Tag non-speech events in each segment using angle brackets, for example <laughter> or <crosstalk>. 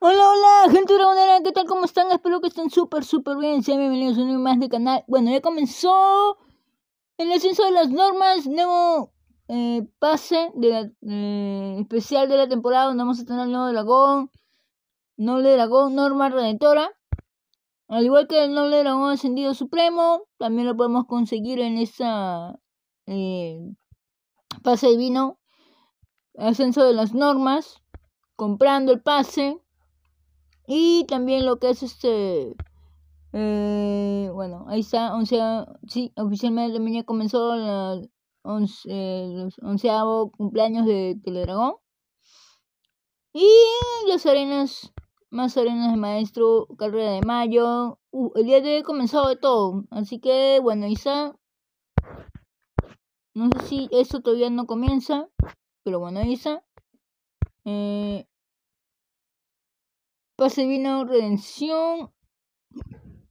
Hola, hola, gente dragonera, ¿qué tal? ¿Cómo están? Espero que estén súper, súper bien. Sean bienvenidos a un más de canal. Bueno, ya comenzó el ascenso de las normas, nuevo eh, pase de eh, especial de la temporada donde vamos a tener el nuevo dragón, noble dragón, norma redentora. Al igual que el noble dragón ascendido supremo, también lo podemos conseguir en esa eh, pase divino, ascenso de las normas, comprando el pase y también lo que es este. Eh, bueno, ahí está. Once, sí, oficialmente también ya comenzó la once, los onceavo cumpleaños de Teledragón. Y las arenas, más arenas de maestro, carrera de mayo. Uh, el día de hoy comenzado de todo. Así que, bueno, ahí está. No sé si eso todavía no comienza. Pero bueno, ahí está. Eh, Pase vino redención.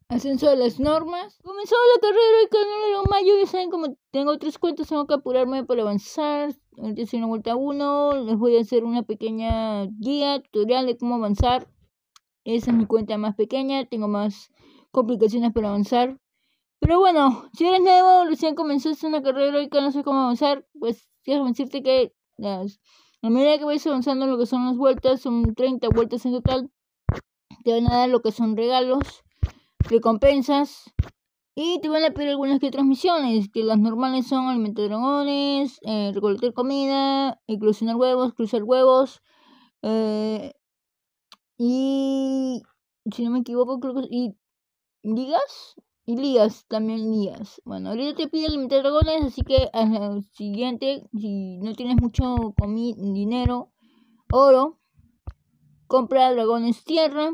Ascenso de las normas. Comenzó la carrera y no mayo. Ya saben, como tengo tres cuentas, tengo que apurarme para avanzar. Ahorita en una vuelta 1. Les voy a hacer una pequeña guía, tutorial de cómo avanzar. Esa es mi cuenta más pequeña. Tengo más complicaciones para avanzar. Pero bueno, si eres nuevo, recién comenzaste una carrera y que no sé cómo avanzar, pues quiero decirte que las, a medida que vais avanzando lo que son las vueltas, son 30 vueltas en total, te van a dar lo que son regalos, recompensas y te van a pedir algunas que otras misiones, que las normales son alimentar dragones, eh, recolectar comida, eclosionar huevos, cruzar huevos eh, y si no me equivoco creo que y ligas y ligas también ligas. Bueno, ahorita te pide alimentar dragones, así que al siguiente, si no tienes mucho dinero, oro, compra dragones tierra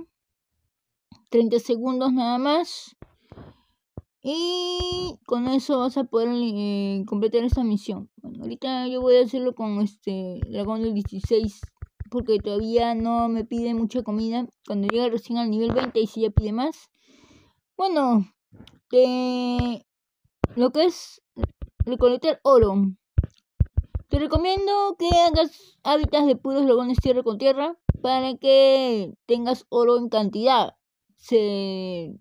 30 segundos nada más. Y con eso vas a poder eh, completar esta misión. Bueno, ahorita yo voy a hacerlo con este dragón del 16 porque todavía no me pide mucha comida. Cuando llegue recién al nivel 20 y si ya pide más. Bueno, te... lo que es recolectar oro. Te recomiendo que hagas hábitats de puros dragones tierra con tierra para que tengas oro en cantidad se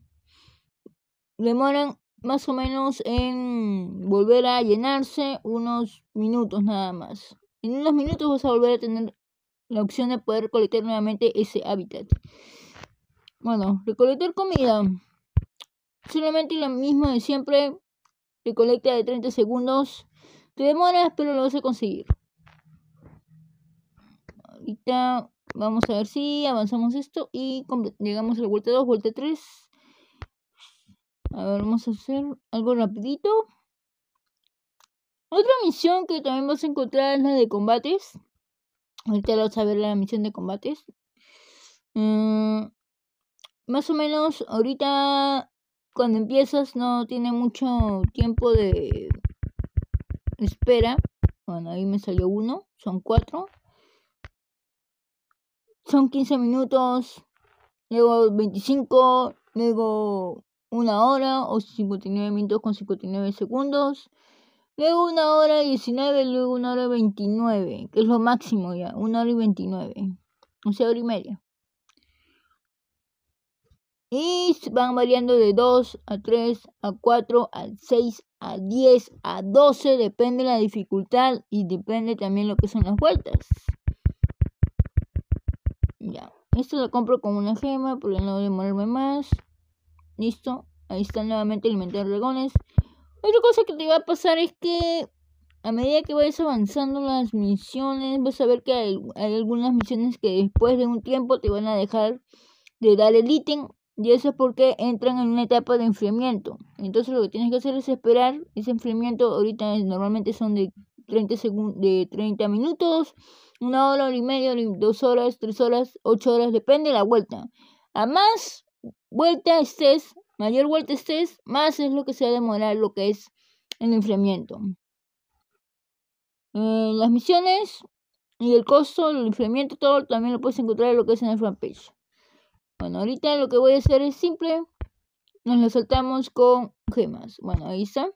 demoran más o menos en volver a llenarse unos minutos nada más. En unos minutos vas a volver a tener la opción de poder recolectar nuevamente ese hábitat. Bueno, recolectar comida. Solamente lo mismo de siempre. Recolecta de 30 segundos. Te demoras, pero lo vas a conseguir. Ahorita Vamos a ver si avanzamos esto y llegamos a la vuelta 2, vuelta 3. A ver, vamos a hacer algo rapidito. Otra misión que también vas a encontrar es la de combates. Ahorita vamos a ver la misión de combates. Mm, más o menos ahorita cuando empiezas no tiene mucho tiempo de espera. Bueno, ahí me salió uno, son cuatro son 15 minutos, luego 25, luego una hora o 59 minutos con 59 segundos, luego una hora 19, luego una hora 29, que es lo máximo ya, una hora y 29, o sea, hora y media. Y van variando de 2 a 3, a 4, a 6, a 10, a 12, depende de la dificultad y depende también lo que son las vueltas. Ya. Esto lo compro como una gema porque no demorarme más. Listo. Ahí está nuevamente el inventario de dragones. Otra cosa que te va a pasar es que a medida que vayas avanzando las misiones, vas a ver que hay, algunas misiones que después de un tiempo te van a dejar de dar el ítem. Y eso es porque entran en una etapa de enfriamiento. Entonces lo que tienes que hacer es esperar ese enfriamiento. Ahorita normalmente son de 30, de 30 minutos una hora, hora y media, dos horas, tres horas, ocho horas, depende de la vuelta. A más vuelta estés, mayor vuelta estés, más es lo que se va a demorar lo que es el enfriamiento. Eh, las misiones y el costo, el enfriamiento, todo también lo puedes encontrar en lo que es en el fanpage. Bueno, ahorita lo que voy a hacer es simple. Nos lo saltamos con gemas. Bueno, ahí está.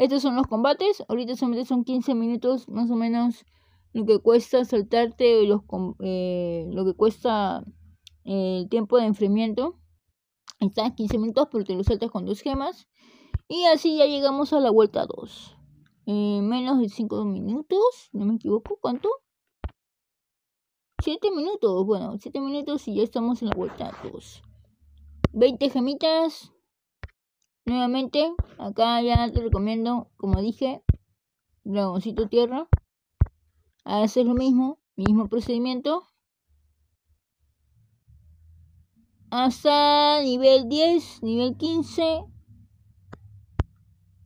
Estos son los combates. Ahorita solamente son 15 minutos más o menos lo que cuesta saltarte los eh, lo que cuesta el tiempo de enfriamiento. Está 15 minutos, pero te lo saltas con dos gemas. Y así ya llegamos a la vuelta 2. En menos de 5 minutos, no me equivoco, ¿cuánto? 7 minutos, bueno, 7 minutos y ya estamos en la vuelta 2. 20 gemitas. Nuevamente, acá ya te recomiendo, como dije, dragoncito tierra. Haces lo mismo, mismo procedimiento. Hasta nivel 10, nivel 15.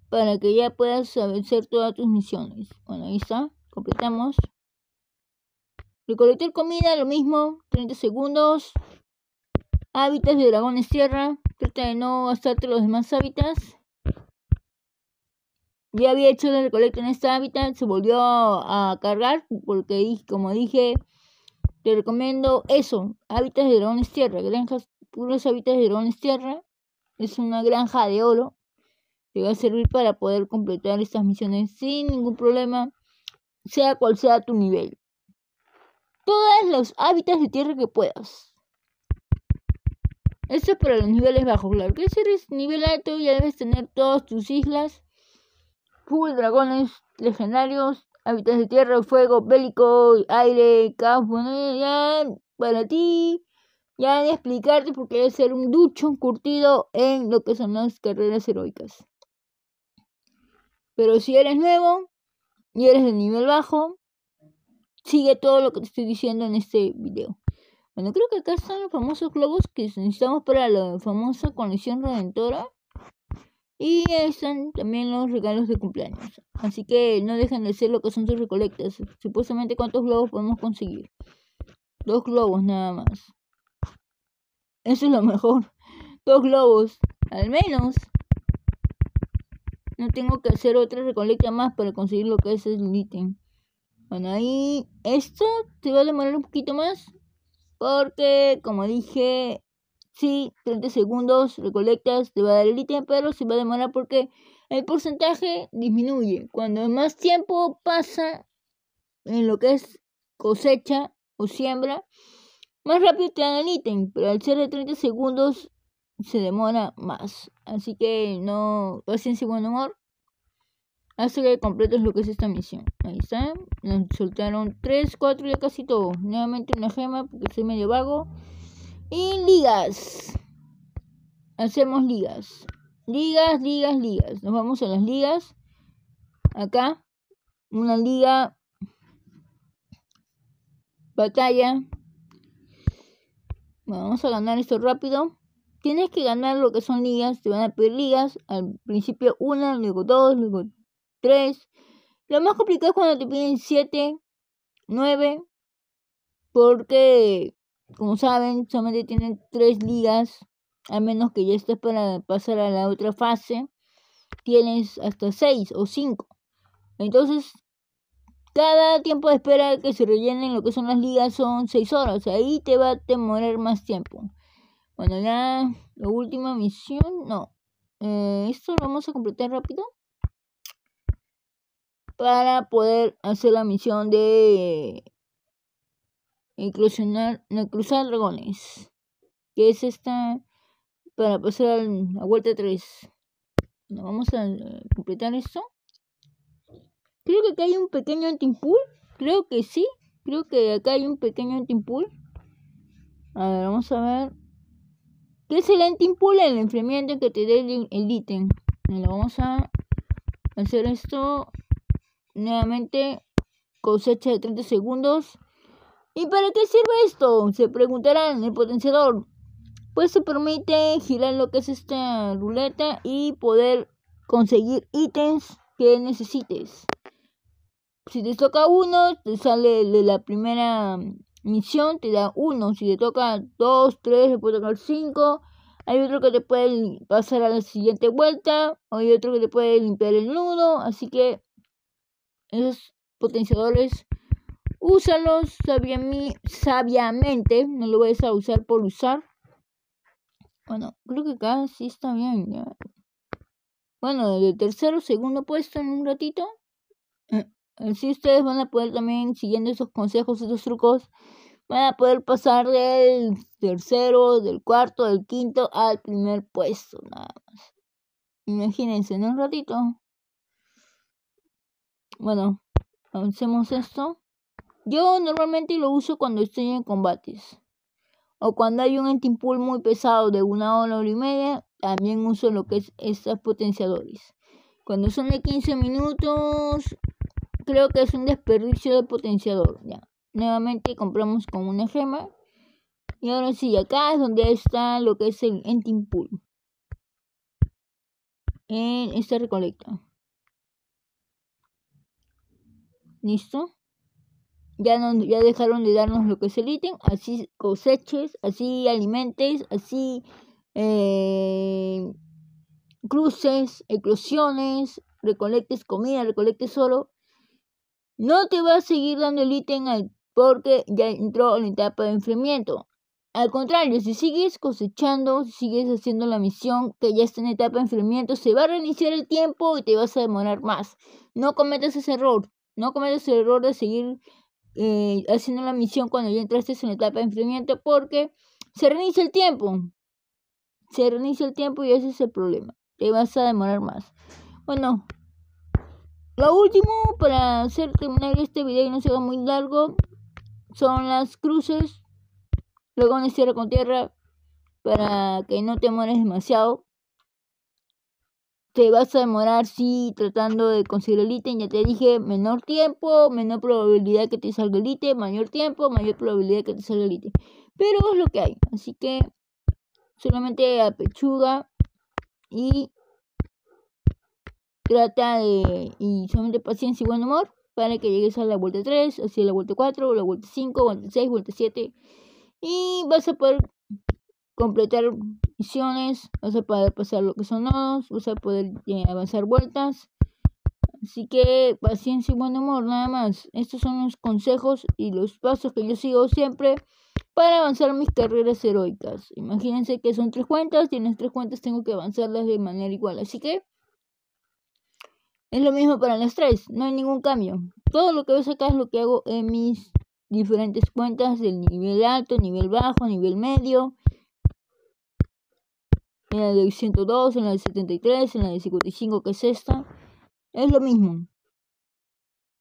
Para que ya puedas hacer todas tus misiones. Bueno, ahí está. Completamos. Recolectar comida, lo mismo. 30 segundos. Hábitats de dragones tierra. Trata de no gastarte los demás hábitats. Ya había hecho la recolecta en este hábitat. Se volvió a cargar. Porque como dije. Te recomiendo eso. Hábitats de dragones tierra. Granjas, puros hábitats de dragones tierra. Es una granja de oro. Te va a servir para poder completar estas misiones sin ningún problema. Sea cual sea tu nivel. Todos los hábitats de tierra que puedas. Esto es para los niveles bajos, claro. Que si eres nivel alto ya debes tener todas tus islas. Full dragones legendarios, hábitats de tierra, fuego, bélico, aire, caos. Bueno, ya para ti, ya de explicarte porque debes ser un ducho curtido en lo que son las carreras heroicas. Pero si eres nuevo y eres de nivel bajo, sigue todo lo que te estoy diciendo en este video. Bueno, creo que acá están los famosos globos que necesitamos para la famosa conexión redentora. Y están también los regalos de cumpleaños. Así que no dejen de ser lo que son sus recolectas. Supuestamente cuántos globos podemos conseguir. Dos globos nada más. Eso es lo mejor. <laughs> Dos globos. Al menos. No tengo que hacer otra recolecta más para conseguir lo que es el ítem. Bueno, ahí esto te va a demorar un poquito más. Porque, como dije, sí, 30 segundos recolectas, te va a dar el ítem, pero se va a demorar porque el porcentaje disminuye. Cuando más tiempo pasa en lo que es cosecha o siembra, más rápido te dan el ítem, pero al ser de 30 segundos se demora más. Así que no, paciencia y buen humor. Hasta que completes lo que es esta misión. Ahí está. Nos soltaron 3, 4 ya casi todo. Nuevamente una gema porque soy medio vago. Y ligas. Hacemos ligas. Ligas, ligas, ligas. Nos vamos a las ligas. Acá. Una liga. Batalla. vamos a ganar esto rápido. Tienes que ganar lo que son ligas. Te van a pedir ligas. Al principio una, luego dos, luego 3. Lo más complicado es cuando te piden 7, 9, porque, como saben, solamente tienen 3 ligas, a menos que ya estés para pasar a la otra fase, tienes hasta 6 o 5. Entonces, cada tiempo de espera que se rellenen lo que son las ligas son 6 horas. Ahí te va a demorar más tiempo. Bueno, ya la última misión, no. Eh, esto lo vamos a completar rápido para poder hacer la misión de inclusionar, cruzar dragones, que es esta para pasar a la vuelta 3. vamos a completar esto. Creo que acá hay un pequeño anti-pool. Creo que sí. Creo que acá hay un pequeño anti-pool. A ver, vamos a ver. ¿Qué es el anti-pool? El enfriamiento que te dé el ítem. vamos a hacer esto Nuevamente, cosecha de 30 segundos. ¿Y para qué sirve esto? Se preguntarán el potenciador. Pues se permite girar lo que es esta ruleta y poder conseguir ítems que necesites. Si te toca uno, te sale de la primera misión, te da uno. Si te toca dos, tres, te puede tocar cinco. Hay otro que te puede pasar a la siguiente vuelta. Hay otro que te puede limpiar el nudo. Así que esos potenciadores úsalos sabiamente, no lo vayas a usar por usar. Bueno, creo que acá sí está bien. Bueno, de tercero, segundo puesto en un ratito. Eh, así ustedes van a poder también, siguiendo esos consejos, esos trucos, van a poder pasar del tercero, del cuarto, del quinto al primer puesto, nada más. Imagínense, en un ratito. Bueno, hacemos esto. Yo normalmente lo uso cuando estoy en combates. O cuando hay un anti-pool muy pesado de una hora, hora y media, también uso lo que es estos potenciadores. Cuando son de 15 minutos, creo que es un desperdicio de potenciador. Ya. Nuevamente compramos con una gema. Y ahora sí, acá es donde está lo que es el ending pool. En esta recolecta. ¿Listo? Ya, no, ya dejaron de darnos lo que es el ítem. Así coseches, así alimentes, así eh, cruces, eclosiones, recolectes comida, recolectes oro. No te va a seguir dando el ítem porque ya entró en la etapa de enfriamiento. Al contrario, si sigues cosechando, si sigues haciendo la misión que ya está en etapa de enfriamiento, se va a reiniciar el tiempo y te vas a demorar más. No cometas ese error. No cometas el error de seguir eh, haciendo la misión cuando ya entraste en la etapa de enfriamiento porque se reinicia el tiempo. Se reinicia el tiempo y ese es el problema. Te vas a demorar más. Bueno, lo último para hacer terminar este video y no se haga muy largo son las cruces. Luego en tierra con tierra para que no te mueres demasiado. Te vas a demorar si tratando de conseguir el ítem. Ya te dije, menor tiempo, menor probabilidad que te salga el ítem. Mayor tiempo, mayor probabilidad que te salga el ítem. Pero es lo que hay. Así que solamente apechuga y Trata de, y solamente paciencia y buen humor para que llegues a la vuelta 3, así a la vuelta 4, la vuelta 5, vuelta 6, vuelta 7. Y vas a poder completar misiones, vas a poder pasar lo que son nodos, vas a poder eh, avanzar vueltas. Así que paciencia y buen humor, nada más. Estos son los consejos y los pasos que yo sigo siempre para avanzar mis carreras heroicas. Imagínense que son tres cuentas y en las tres cuentas tengo que avanzarlas de manera igual. Así que es lo mismo para las tres, no hay ningún cambio. Todo lo que ves acá es lo que hago en mis diferentes cuentas del nivel alto, nivel bajo, nivel medio. En la de 102, en la de 73, en la de 55 que es esta. Es lo mismo.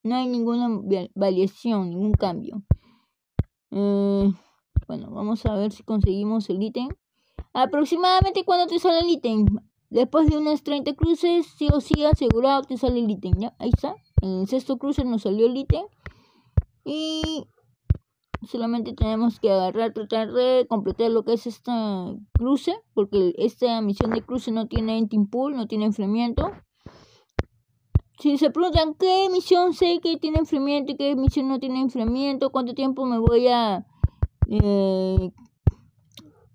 No hay ninguna variación, ningún cambio. Eh, bueno, vamos a ver si conseguimos el ítem. Aproximadamente cuando te sale el ítem. Después de unas 30 cruces, sí o sí asegurado te sale el ítem, ¿ya? Ahí está. En el sexto cruce nos salió el ítem. Y solamente tenemos que agarrar, tratar de completar lo que es esta cruce. Porque esta misión de cruce no tiene ending pool, no tiene enfriamiento. Si se preguntan qué misión sé que tiene enfriamiento y qué misión no tiene enfriamiento, cuánto tiempo me voy a... Eh,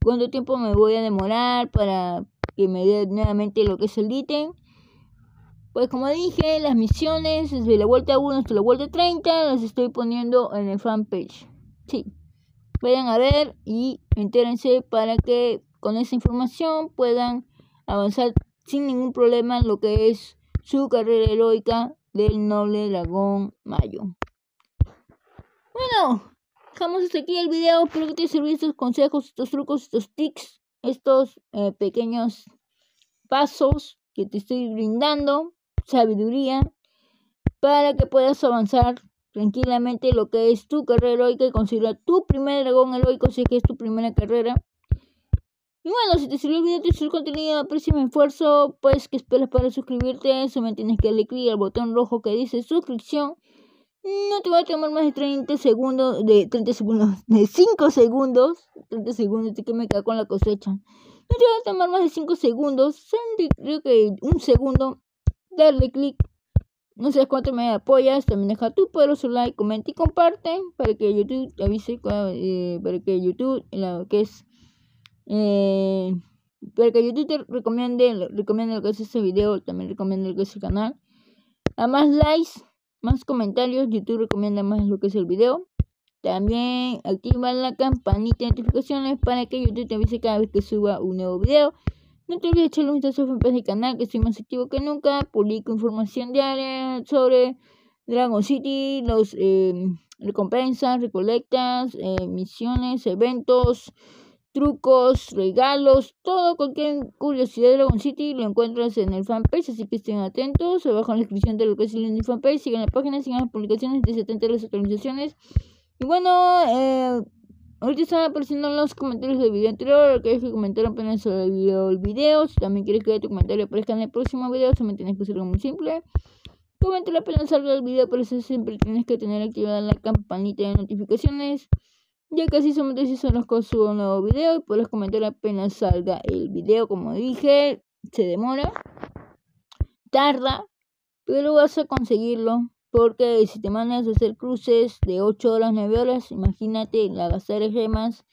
cuánto tiempo me voy a demorar para que me dé nuevamente lo que es el ítem. Pues como dije, las misiones desde la vuelta 1 hasta la vuelta 30 las estoy poniendo en el fanpage. Sí, vayan a ver y entérense para que con esa información puedan avanzar sin ningún problema en lo que es su carrera heroica del noble dragón Mayo. Bueno, dejamos hasta aquí el video. Espero que te sirvan estos consejos, estos trucos, estos tics estos eh, pequeños pasos que te estoy brindando, sabiduría, para que puedas avanzar tranquilamente lo que es tu carrera heroica y conseguir tu primer dragón heroico si es que es tu primera carrera. Y bueno, si te sirvió el video, te sirvió el contenido, aprecio mi esfuerzo, pues que esperas para suscribirte, solamente tienes que darle clic al botón rojo que dice suscripción. No te va a tomar más de 30 segundos, de 30 segundos, <laughs> de 5 segundos, 30 segundos, que me cago con la cosecha. No te va a tomar más de 5 segundos, son creo que un segundo, darle clic. No sé cuánto me apoyas, también deja tu poderoso like, comenta y comparte para que YouTube te avise, eh, para que YouTube, lo que es, eh, para que YouTube te recomiende, recomiende lo que es este video, también recomiende lo que es el canal. A más likes, más comentarios, YouTube recomienda más lo que es el video. También activa la campanita de notificaciones para que YouTube te avise cada vez que suba un nuevo video. No te olvides de echarle un vistazo a fanpage del canal que estoy más activo que nunca. Publico información diaria sobre Dragon City, los, eh, recompensas, recolectas, eh, misiones, eventos, trucos, regalos, todo, cualquier curiosidad de Dragon City lo encuentras en el fanpage, así que estén atentos. Abajo en la descripción de lo que es el fanpage, sigan la página, sigan las publicaciones, se atenten las actualizaciones. Y bueno, eh, ahorita están apareciendo en los comentarios del video anterior, aquellos que comentaron apenas sobre el video, el video. Si también quieres que tu comentario aparezca en el próximo video, solamente tienes que hacerlo muy simple. Comenta apenas salga el video, pero eso siempre tienes que tener activada la campanita de notificaciones. Ya casi somos son las cosas subo un nuevo video y puedes comentar apenas salga el video. Como dije, se demora, tarda, pero vas a conseguirlo. Porque si te mandas a hacer cruces de 8 horas, 9 horas, imagínate la gastar de gemas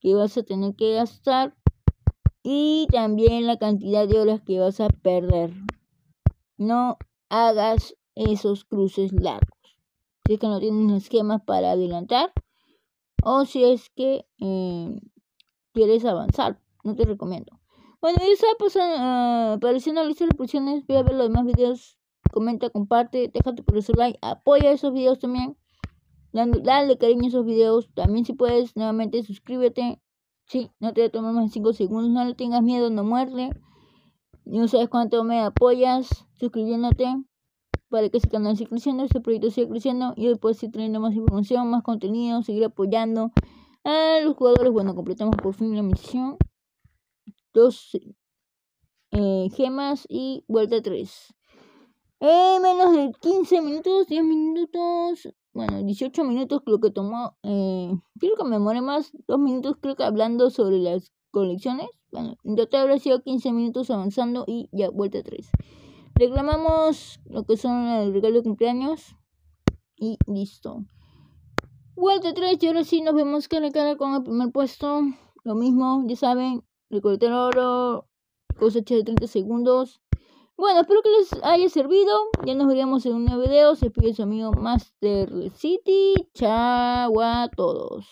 que vas a tener que gastar y también la cantidad de horas que vas a perder. No hagas esos cruces largos. Si es que no tienes esquemas para adelantar, o si es que eh, quieres avanzar. No te recomiendo. Bueno, ya está pasando, uh, apareciendo la lista de reproducciones. Voy a ver los demás videos. Comenta, comparte, deja tu like, apoya esos videos también. Dale, dale cariño a esos videos. También si puedes, nuevamente suscríbete. Sí, no te tomar más de 5 segundos. No le tengas miedo, no muerde. No sabes cuánto me apoyas suscribiéndote para que ese canal siga creciendo, este proyecto siga creciendo y después seguir trayendo más información, más contenido, seguir apoyando a los jugadores. Bueno, completamos por fin la misión. Dos eh, gemas y vuelta 3. Eh, menos de 15 minutos, 10 minutos, bueno, 18 minutos creo que tomó. Eh, creo que me more más, 2 minutos creo que hablando sobre las colecciones. Bueno, en total habrá sido 15 minutos avanzando y ya vuelta 3 reclamamos lo que son el regalo de cumpleaños y listo. Vuelta 3 y ahora sí nos vemos cara a cara con el primer puesto. Lo mismo, ya saben, recolectar oro, cosecha de 30 segundos. Bueno, espero que les haya servido. Ya nos veríamos en un nuevo video. Se pide su amigo Master City. Chao a todos.